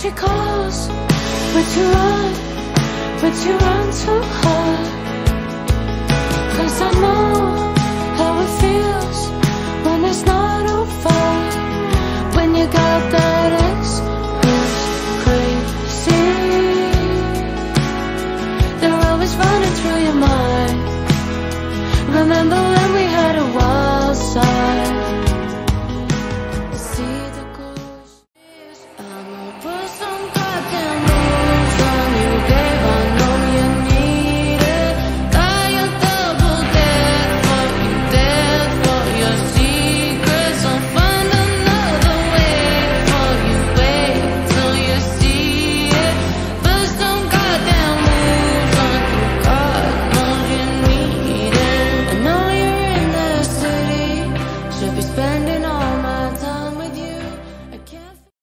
she calls, but you run, but you run too hard. Cause I know.